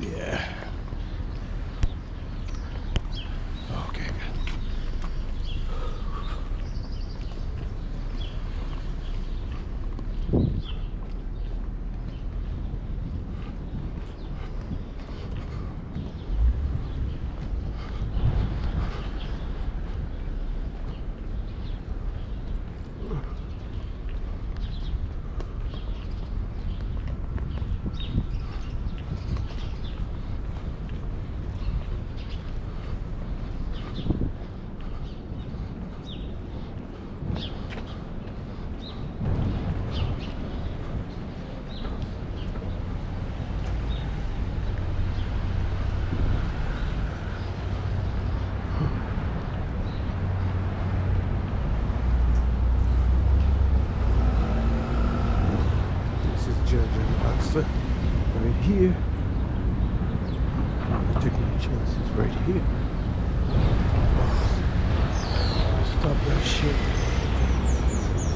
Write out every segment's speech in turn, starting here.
Yeah. Okay. This is Judge and Oxford right here. I take my chances right here. Stop that shit.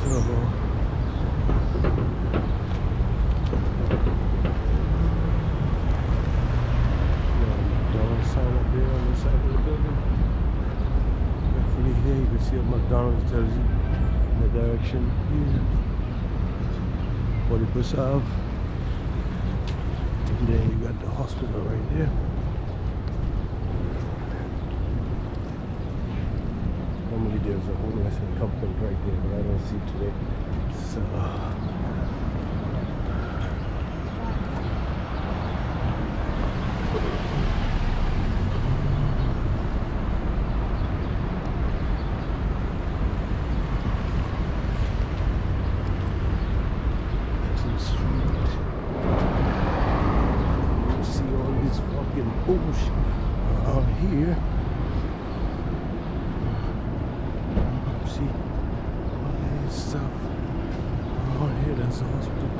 So, McDonald's sign up there on the side of the building. Definitely here, you can see what McDonald's tells you in the direction here. 40 Ave. And then you got the hospital right there. There's a whole homeless encampment right there, but I don't see it today. So uh, Street. You see all this fucking bullshit here. See all this stuff here. That's hospital.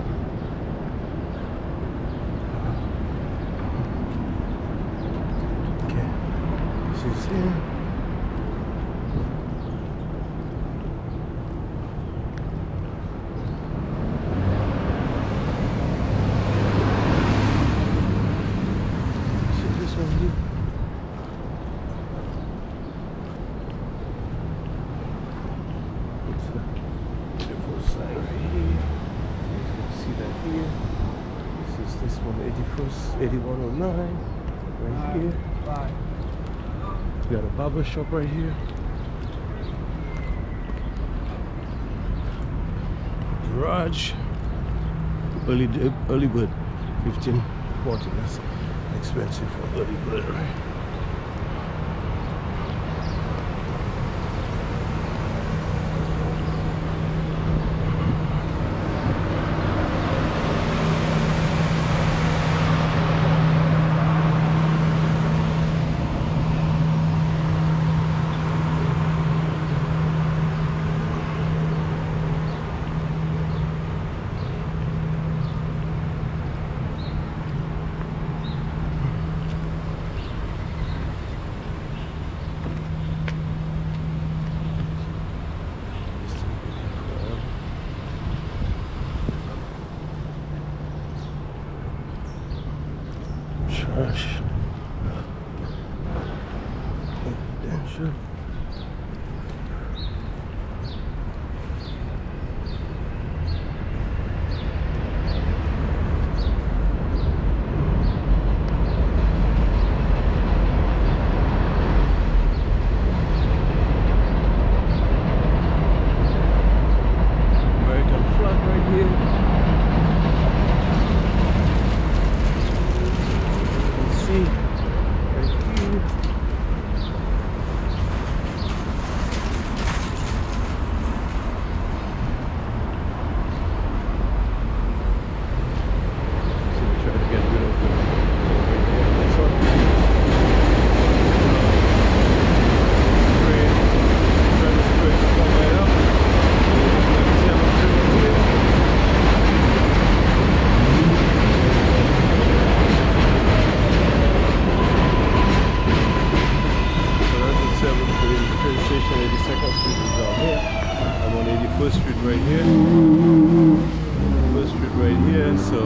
Uh, okay, this is here. See this one here? It's a beautiful sign right here. You can see that here. This is this one, 81st, 8109, right here. We got a barber shop right here. Garage. Early, early bird, 1540. That's expensive for early bird, right? Trash. Residential. see Penn Station, 82nd Street is down here. I'm on 81st Street right here. 81st Street right here, so so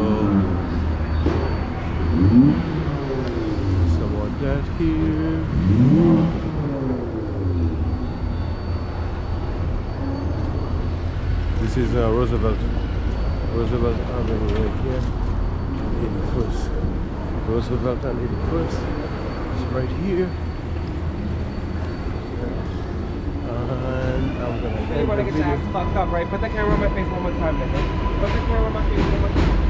somewhat that here. This is uh, Roosevelt, Roosevelt Avenue right here, 81st. Roosevelt and 81st, it's right here. Your ass fucked up, right? Put the camera on my face one more time, nigga. Put the camera on my face one more time.